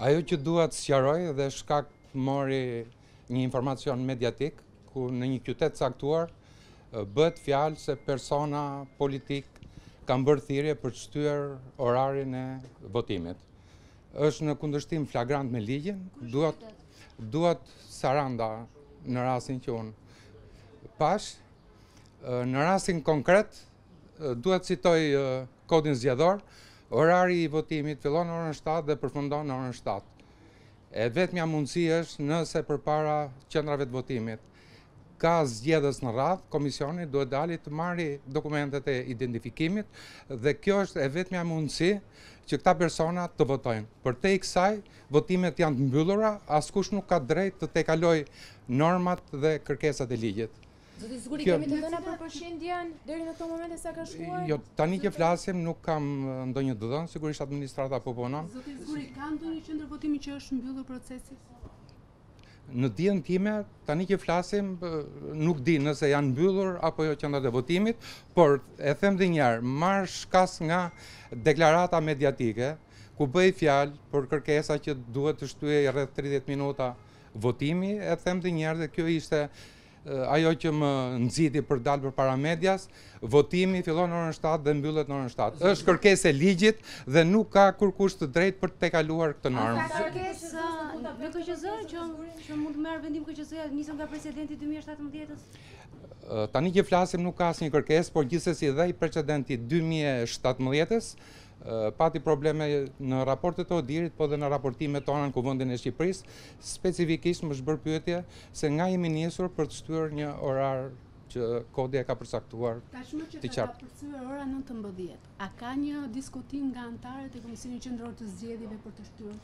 Ajo që dua të sqaroj dhe shkak mori një informacion mediatik ku në një qytet të caktuar bëhet fjalë se persona politikë kanë bërë thirrje për të shtyer orarin e votimit. Është në kundërshtim flagrant me ligjin, duhet Saranda në rastin që unë pashë në rastin konkret Dua të citoj kodin zgjedhor, orari i votimit fillon në orën 7 dhe përfundon në orën 7. E vetmja mundësi është nëse përpara qendrave të votimit ka zgjedhës në radhë, komisioni duhet të dali të marri dokumentet e identifikimit dhe kjo është e vetmja mundësi që këta persona të votojnë. Përtej kësaj, votimet janë të mbyllura, askush nuk ka të drejtë të tejkalojë normat dhe kërkesat e ligjit. Zoti Zguri, kemi të dhëna për përqindjen deri në këto momente sa ka shkuar? Jo, tani që flasim nuk kam ndonjë të dhënë, sigurisht administrata po punon. Zoti Zguri, ka ndonjë qendër votimi që është mbyllur procesi? Në dijeninë time, tani që flasim, nuk di nëse janë mbyllur apo jo qendrat e votimit, por e them dhe një herë, marr shkas nga deklarata mediatike, ku bëhej fjalë për kërkesa që duhet të shtyhej rreth 30 minuta votimi, e them dhe një herë dhe kjo ishte Ajo që më nxiti për të dalë përpara medias, votimi fillon në orën 7 dhe mbyllet në orën 7. Është kërkesë e ligjit dhe nuk ka kurrkush të drejtë për të tejkaluar këtë normë. Në KQZ që mund të marrë vendim KQZ-ja nisur nga precedenti 2017-ës? Tani që flasim nuk ka asnjë kërkesë, por gjithsesi dhe ai precedenti i 2017-ës, pati probleme në raportet e ODIHR-it, po dhe në raportimet tona në Kuvendin e Shqipërisë, specifikisht më është bërë pyetje se nga jemi nisur për të shtyrë një orar që kodi e ka përcaktuar të qartë. Tashmë që ka përcaktuar ora 19, a ka një diskutim nga anëtarët e Komisionit Qendror të Zgjedhjeve për të shtyrë?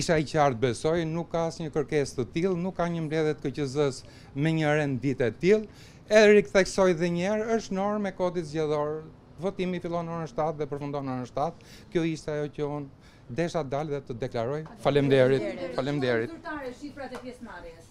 Isha i qartë besoj, nuk ka asnjë kërkesë të tillë, nuk ka një mbledhje të KQZ-s me një rend dite të tillë. E ritheksoj dhe një herë, është normë e kodit zgjedhor Votimi fillon në orën shtatë dhe përfundon në orën shtatë. Kjo ishte ajo që unë desha të dalë dhe të deklaroj. Faleminderit. Faleminderit. Sa zyrtarë shifrat e pjesëmarrjes?